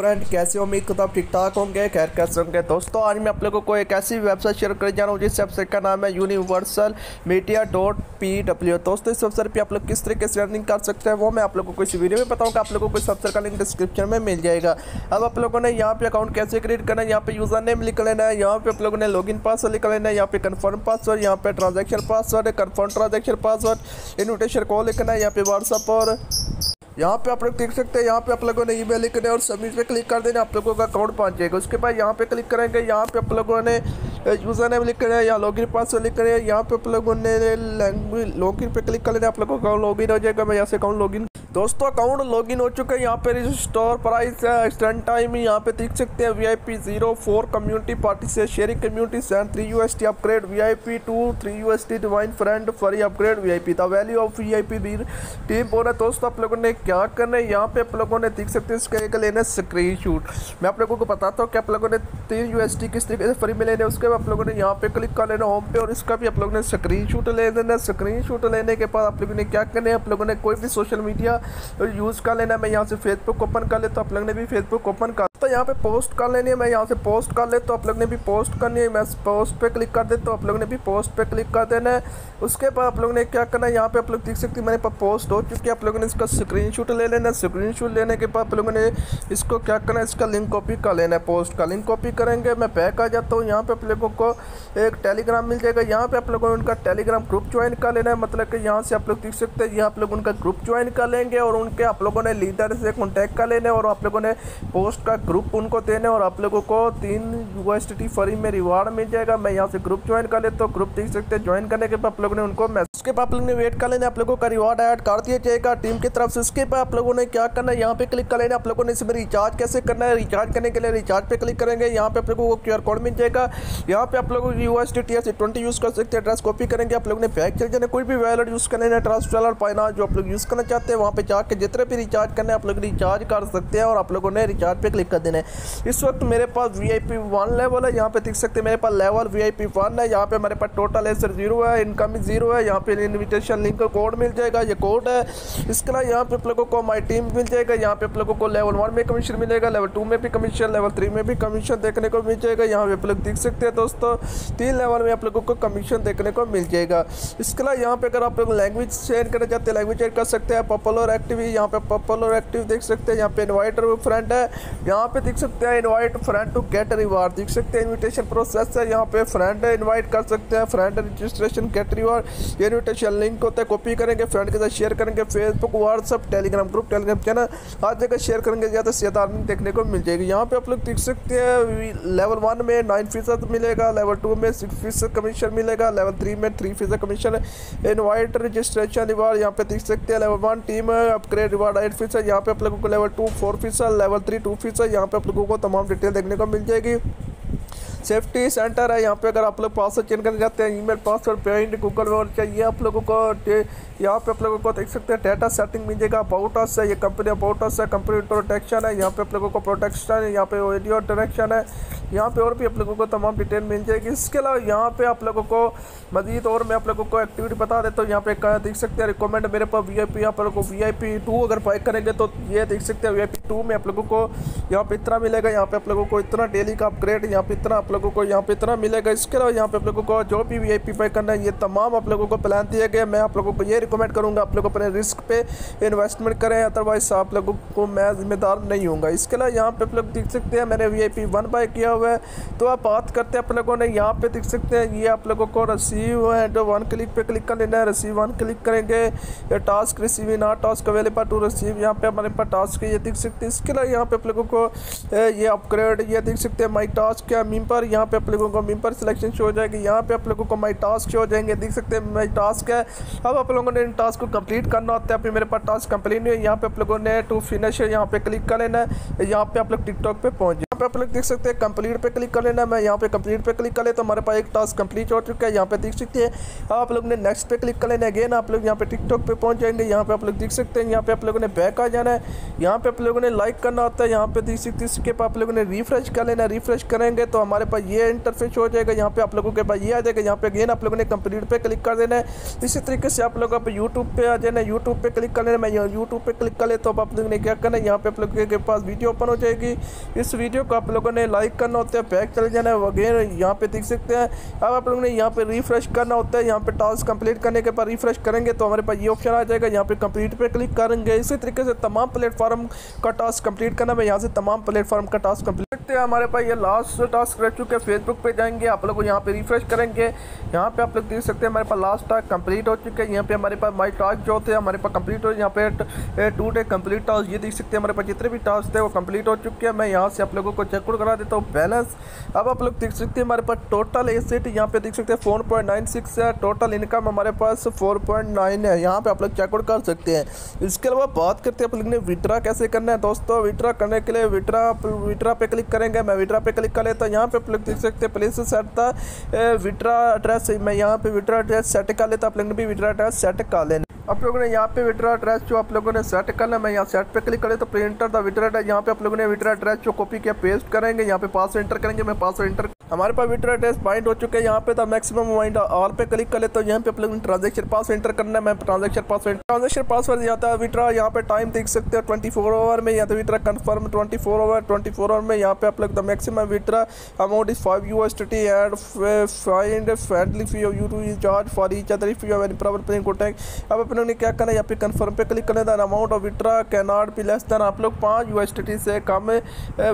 Friend कैसे? उम्मीद करता ठीक ठाक होंगे, खैर कैसे होंगे? दोस्तों, आज मैं आप लोगों को एक ऐसी वेबसाइट शेयर कर जा रहा हूँ, जिस वेबसाइट का नाम है universal media dot P W दोस्तों, इस वेबसाइट पे आप लोग किस तरीके से अर्निंग कर सकते हैं, वो मैं आप लोगों को इस वीडियो में बताऊँगा। आप लोगों को इस वेबसाइट का लिंक डिस्क्रिप्शन में मिल जाएगा। अब आप लोगों ने यहाँ पे अकाउंट कैसे क्रिएट करना है, यहाँ पे यूज़र नेम लिख लेना है, यहाँ पे आप लोगों ने लॉगिन पासवर्ड लिख लेना है, यहाँ पे कन्फर्म पासवर्ड यहाँ पे transaction password confirm transaction password invitation call लिखना है, यहाँ पे व्हाट्सअप और यहाँ पे आप लोग देख सकते हैं, यहाँ पे आप लोगों ने ईमेल लिखने और सबमिट पे क्लिक कर देना, आप लोगों का अकाउंट पहुँच जाएगा। उसके बाद यहाँ पे क्लिक करेंगे, यहाँ पे आप लोगों ने यूज़र नेम लिख करें या लॉगिन पासवर्ड लिख कर यहाँ पे आप लोगों ने लॉगिन पे क्लिक कर लेना, आप लोगों का लॉगिन हो जाएगा। मैं यहाँ से अकाउंट लॉगिन दोस्तों अकाउंट लॉगिन हो चुका है यहाँ पे रजिस्टर प्राइस है एक्सटेंड टाइम यहाँ पे देख सकते हैं V I P zero four community party से sharing community seven three U S T upgrade V I P two three U S T divine friend free upgrade P the value of V I P team बोल दोस्तों, आप लोगों ने क्या करना है? यहाँ पे आप लोगों ने देख सकते हैं, इसका एक लेना है स्क्रीन शूट मैं आप लोगों को बताता हूँ कि आप लोगों ने तीन यू एस टी किस तरीके से फ्री में लेने उसके बाद आप लोगों ने यहाँ पे क्लिक कर लेना होम पे और इसका भी आप लोगों ने स्क्रीन शूट ले लेना स्क्रीन शूट लेने के बाद आप लोगों ने क्या करना है? आप लोगों ने कोई भी सोशल मीडिया यूज़ कर लेना मैं यहाँ से फेसबुक ओपन कर ले तो आप लोग ने भी फेसबुक ओपन कर तो यहाँ पे पोस्ट कर लेनी है। मैं यहाँ से पोस्ट कर ले तो आप लोग ने भी पोस्ट करनी है। मैं पोस्ट पे क्लिक कर दे तो आप लोग ने भी पोस्ट पे क्लिक कर देना है। उसके बाद आप लोग ने क्या करना है? यहाँ पे आप लोग देख सकते हैं, मेरे पास पोस्ट हो चुकी है। आप लोगों ने इसका स्क्रीनशॉट ले लेना है। स्क्रीनशॉट लेने के बाद आप लोगों ने इसको क्या करना है? इसका लिंक कॉपी कर लेना है। पोस्ट का लिंक कॉपी करेंगे। मैं पैक आ जाता हूँ। यहाँ पे आप लोगों को एक टेलीग्राम मिल जाएगा। यहाँ पे आप लोगों ने उनका टेलीग्राम ग्रुप ज्वाइन कर लेना है। मतलब कि यहाँ से आप लोग देख सकते हैं। यहाँ आप लोग उनका ग्रुप ज्वाइन कर लेंगे। और उनके आप लोगों ने लीडर से कॉन्टैक्ट कर लेने और आप लोगों ने पोस्ट का ग्रुप उनको देने और आप लोगों को तीन यू एस फ्री में रिवार्ड मिल जाएगा मैं यहाँ से ग्रुप ज्वाइन कर ले तो ग्रुप देख सकते हैं ज्वाइन करने के बाद आप लोगों ने उनको मैसेज के बाद आप लोगों ने वेट कर लेना आप लोगों का रिवार्ड ऐड कर दिया जाएगा टीम की तरफ़ से उसके बाद आप लोगों ने क्या करना है यहाँ पे क्लिक कर लेना आप लोगों ने इसमें रिचार्ज कैसे करना है रिचार्ज करने के लिए रिचार्ज पे क्लिक करेंगे यहाँ पे आप लोगों को क्यू कोड मिल जाएगा यहाँ पे आप लोग U S T S twenty use कर सकते हैं एड्रेस कॉपी करेंगे आप लोगों ने पैक चल जाना कोई भी वैलेट यूज़ कर लेना ट्रांसफ़र फाइनांस जो आप लोग यूज़ करना चाहते हैं वहाँ पे जाकर जितने भी रिचार्ज करने आप लोग रिचार्ज कर सकते हैं और आप लोगों ने रिचार्ज पे क्लिक कर देना है। इस वक्त मेरे पास V I P one level है, यहाँ पे देख सकते हैं मेरे पास level V I P one है, यहाँ पे मेरे पास टोटल है सर ज़ीरो है इनकम ज़ीरो है, यहाँ पे इन्विटेशन लिंक कोड मिल जाएगा, ये कोड है। इसके अलावा यहाँ पे आप लोगों को माई टीम मिल जाएगा, यहाँ पे आप लोगों को लेवल वन में कमीशन मिलेगा लेवल टू में भी कमीशन लेवल थ्री में भी कमीशन देखने को मिल जाएगा, यहाँ पे आप लोग देख सकते हैं दोस्तों, तीन लेवल में आप लोगों को कमीशन देखने को मिल जाएगा। इसके अलावा यहाँ पे अगर आप लोग लैंग्वेज चेंज करना चाहते हैं लैंग्वेज चेंज कर सकते हैं पॉपुलर एक्टिव यहाँ पे पॉपुलर एक्टिव देख सकते हैं, यहाँ पे इन्वाइटर फ्रेंड है, यहाँ पे देख सकते हैं invite friend to get reward देख सकते हैं इनविटेशन प्रोसेस है, यहाँ पे फ्रेंड इनवाइट कर सकते हैं friend registration get reward invitation link होता है कॉपी करेंगे फ्रेंड के साथ शेयर करेंगे Facebook WhatsApp Telegram group Telegram channel हर जगह शेयर करेंगे ज़्यादा से ज़्यादा अर्निंग देखने को मिल जाएगी। यहाँ पे आप लोग देख सकते हैं लेवल वन में नाइन फ़ीसद मिलेगा लेवल टू में सिक्स फ़ीसद कमीशन मिलेगा लेवल थ्री में थ्री फ़ीसद कमीशन इनवाइट रजिस्ट्रेशन रिवार्ड यहाँ पे देख सकते हैं level one team upgrade reward eight फ़ीसद यहाँ पे आप लोगों को लेवल टू फोर फ़ीसद लेवल थ्री टू फ़ीसद यहाँ पे आप लोगों को तमाम डिटेल देखने को मिल जाएगी। सेफ्टी सेंटर है, यहाँ पे अगर आप लोग पासवर्ड चेंज करना चाहते हैं ईमेल पासवर्ड पेंट गूगल और चाहिए आप लोगों को यहाँ पे आप लोगों को देख सकते हैं डाटा सेटिंग मिल जाएगा अबाउटस है, ये कंपनी अबाउटस है कंपनी प्रोटेक्शन है, यहाँ पे आप लोगों को प्रोटेक्शन है, यहाँ पे वीडियो डायरेक्शन है यहाँ पे और भी आप लोगों को तमाम डिटेल मिल जाएगी इसके अलावा यहाँ पे आप लोगों को मजीद और मैं आप लोगों को एक्टिविटी बता देता हूँ यहाँ पे देख सकते हैं रिकमेंड मेरे पास वी आई पी आप लोगों को वी आई पी टू अगर बाइक करेंगे तो ये देख सकते हैं वी आई पी टू में आप लोगों को यहाँ पे इतना मिलेगा यहाँ पे आप लोगों को इतना डेली का अपग्रेड यहाँ पे इतना आप लोगों को यहाँ पे इतना मिलेगा इसके अलावा यहाँ पे आप लोगों को जो भी वी आई पी बाइक करना है ये तमाम आप लोगों को प्लान दिए गए मैं आप लोगों को ये रिकमेंड करूँगा आप लोग अपने रिस्क पे इन्वेस्टमेंट करें अदरवाइज़ आप लोगों को मैं जिम्मेदार नहीं हूँ इसके अलावा यहाँ पे आप लोग देख सकते हैं मैंने V I P one buy किया हुआ है। तो आप बात करते हैं, आप लोगों ने यहाँ पे देख सकते हैं, ये आप लोगों को रिसीव जो वन क्लिक पे क्लिक कर लेना है। रिसीव वन क्लिक करेंगे। ये टास्क रिसीव ना टास्क अवेलेबल टू रिसीव यहाँ पे हमारे पास टास्क ये देख सकते हैं, इसके अलावा यहाँ पे आप लोगों को ये अपग्रेड ये देख सकते हैं माई टास्क क्या मीम पर यहाँ पे आप लोगों को मीम पर सिलेक्शन शो हो जाएगी। यहाँ पे आप लोगों को माई टास्क शो हो जाएँगे। देख सकते हैं माई टास्क है। अब आप लोगों ने इन टास्क को कंप्लीट करना होता है। अभी मेरे पास टास्क कंप्लीट नहीं है। यहाँ पे आप लोगों ने टू फिनिश यहाँ पे क्लिक कर लेना है। यहाँ पे आप लोग टिकटॉक पे पहुँच पे आप लोग देख सकते हैं कंप्लीट पे क्लिक कर लेना मैं यहाँ पे कंप्लीट पे क्लिक कर ले तो हमारे पास एक टास्क कंप्लीट हो चुका है यहाँ पे देख सकते हैं आप लोग ने नेक्स्ट पे क्लिक कर लेना अगेन आप लोग यहाँ पे टिकटॉक पे पहुँच जाएँगे यहाँ पे आप लोग देख सकते हैं यहाँ पे आप लोगों ने बैक आ जाना है यहाँ पे आप लोगों ने लाइक करना होता है यहाँ पे देख सकते हैं इसके आप लोगों ने रिफ्रेश कर लेना रिफ्रेश करेंगे तो हमारे पास ये इंटरफेस हो जाएगा यहाँ पे आप लोगों के पास ये आ जाएगा यहाँ पे अगेन आप लोगों ने कंप्लीट पे क्लिक कर देना है इसी तरीके से आप लोग आप यूट्यूब पे आ जाना यूट्यूब पे क्लिक कर लेना मैं यूट्यूब पे क्लिक कर ले तो आप लोगों ने क्या करना है यहाँ पे आप लोगों के पास वीडियो ओपन हो जाएगी इस वीडियो को आप लोगों ने लाइक करना होता है पैक चले जाना है अगेन यहाँ पे देख सकते हैं। अब आप लोगों ने यहाँ पे रिफ्रेश करना होता है, यहाँ पे टास्क कंप्लीट करने के बाद रिफ्रेश करेंगे तो हमारे पास ये ऑप्शन आ जाएगा। यहाँ पे कंप्लीट पे क्लिक करेंगे। इसी तरीके से तमाम प्लेटफॉर्म का टास्क कंप्लीट करना। मैं यहाँ से तमाम प्लेटफॉर्म का टास्क कंप्लीट करते हैं हमारे पास ये लास्ट टास्क रह चुके हैं फेसबुक पे जाएँगे, आप लोग यहाँ पे रिफ्रेश करेंगे। यहाँ पे आप लोग देख सकते हैं हमारे पास लास्ट टास्क कंप्लीट हो चुके हैं। यहाँ पे हमारे पास माई टास्क जो हैं हमारे पास कंप्लीट हो, यहाँ पे टू डे कंप्लीट टास्क ये देख सकते हैं हमारे पास जितने भी टास्क थे, वो कंप्लीट हो चुके हैं। मैं यहाँ से आप लोगों को चेकआउट करा देता हूँ बैलेंस अब आप लोग देख सकते हैं हमारे पास टोटल एसेट यहाँ पे देख सकते हैं फोर है टोटल इनकम हमारे पास फोर है। यहाँ पे आप लोग चेकआउट कर सकते हैं। इसके अलावा बात करते हैं आप लोग ने विड्रा कैसे करना है, दोस्तों विड्रा करने के लिए विड्रा विड्रा पे क्लिक करेंगे। मैं विड्रा पे क्लिक कर लेता हूँ। यहाँ पे आप लोग देख सकते हैं प्लेस सेट था विड्रा एड्रेस मैं यहाँ पे विड्रा एड्रेस सेट कर लेता आप लोग ने भी विड्रा एड्रेस सेट कर लेना। आप लोगों ने यहाँ पे विड्रा एड्रेस जो आप लोगों ने सेट करना, मैं यहाँ सेट पे क्लिक करें तो प्रिंटर द विड्रा एड्रेस यहाँ पे आप लोगों ने विड्रा एड्रेस जो कॉपी किया पेस्ट करेंगे। यहाँ पे पासवर्ड एंटर करेंगे। मैं पासवर्ड एंटर हमारे पास विड्रा एड्रेस बाइंड हो चुके हैं, यहाँ पे तो मैक्सिमम माइंड ऑल पे क्लिक कर लेते हो, यहाँ पे आप लोगों ने ट्रांजेक्शन पास एंटर करना है, मैं ट्रांजेक्शन पासवर्ड ट्रांजेक्शन पासवर्ड जाता था विड्रा, यहाँ पे टाइम देख सकते हो ट्वेंटी फोर आवर में, या तो withdraw confirm twenty four hour twenty four hour में, यहाँ पे आप लोग maximum withdraw amount is five U S T and find friendly fee you to charge for each other if you problem paying Kotak अब अपने ने क्या करना है, यहाँ पे कन्फर्म पे क्लिक करना है amount of withdraw can not be less than आप लोग पाँच यू से कम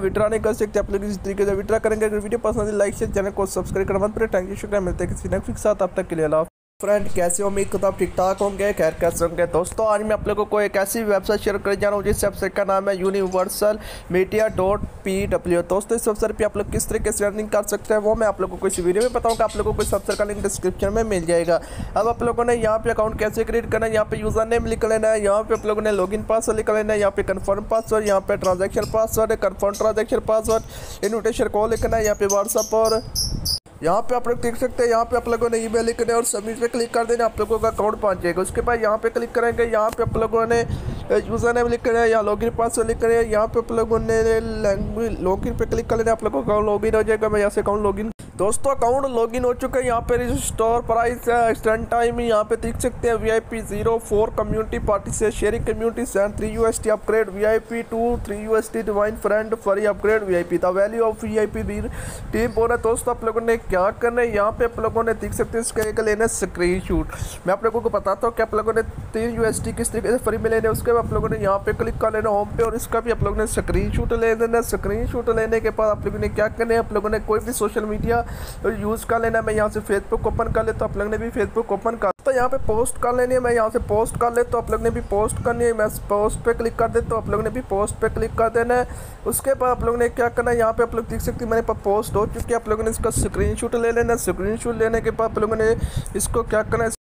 विड्रा नहीं कर सकते, आप लोग इस तरीके से विड्रा करेंगे वीडियो पसंद है लाइक शेयर, चैनल को सब्सक्राइब करना मत पड़े थैंक यू, शुक्रिया। मिलते हैं किसी नेक्स्ट के साथ। अब तक के लिए अल्लाह फ्रेंड, कैसे उम्मीद करता आप ठीक ठाक होंगे। खैर, कैसे होंगे? दोस्तों, आज मैं आप लोगों को एक ऐसी वेबसाइट शेयर करने जा रहा हूँ, जिस वेबसाइट का नाम है universal media dot P W दोस्तों, इस वेबसाइट पे आप लोग किस तरीके से अर्निंग कर सकते हैं, वो मैं आप लोगों को इस वीडियो में बताऊँगा। आप लोगों को इस वेबसाइट का लिंक डिस्क्रिप्शन में मिल जाएगा। अब आप लोगों ने यहाँ पे अकाउंट कैसे क्रिएट करना है, यहाँ पे यूज़र नेम लिख लेना है, यहाँ पे आप लोगों ने लॉग इन पासवर्ड लिख लेना है, यहाँ पे कन्फर्म पासवर्ड यहाँ पे transaction password confirm transaction password invitation call लिखना है, यहाँ पे व्हाट्सअप और यहाँ पे आप लोग देख सकते हैं, यहाँ पे आप लोगों ने ईमेल लिखने और सबमिट पे क्लिक कर देना, आप लोगों का अकाउंट पहुँच जाएगा। उसके बाद यहाँ पे क्लिक करेंगे, यहाँ पे आप लोगों ने यूज़र नेम लिख करें या लॉगिन पासवर्ड लिख कर यहाँ पे आप लोगों ने लॉगिन पे क्लिक कर लेना, आप लोगों का लॉगिन हो जाएगा। मैं यहाँ से अकाउंट लॉगिन दोस्तों अकाउंट लॉगिन हो चुका है। यहाँ पे रजिस्टर प्राइस है एक्सटेंड टाइम यहाँ पे देख सकते हैं V I P zero four community party से sharing community send three U S T upgrade V I P two three U S T divine friend free upgrade V I P the value of V I P team बोला दोस्तों, आप लोगों ने क्या करना है? यहाँ पे आप लोगों ने देख सकते हैं, इसका एक लेना स्क्रीन शूट मैं आप लोगों को बताता हूँ कि आप लोगों ने तीन यू एस टी किस तरीके से फ्री में लेने उसके बाद आप लोगों ने यहाँ पे क्लिक कर लेना होम पे और इसका भी आप लोगों ने स्क्रीन शूट ले लेना स्क्रीन शूट लेने के बाद आप लोगों ने क्या करना है? आप लोगों ने कोई भी सोशल मीडिया यूज़ कर लेना, मैं यहाँ से फेसबुक ओपन कर ले तो आप लोग ने भी फेसबुक ओपन कर तो यहाँ पे पोस्ट कर लेनी है, मैं यहाँ से पोस्ट कर ले तो आप लोग ने भी पोस्ट करनी है, मैं पोस्ट पे क्लिक कर दे तो आप लोग ने भी पोस्ट पे क्लिक कर देना है। उसके बाद आप लोग ने क्या करना है, यहाँ पे आप लोग देख सकते हैं मेरे पास पोस्ट हो चुकी है, आप लोगों ने इसका स्क्रीन ले लेना स्क्रीन लेने के बाद आप लोगों ने इसको क्या करना है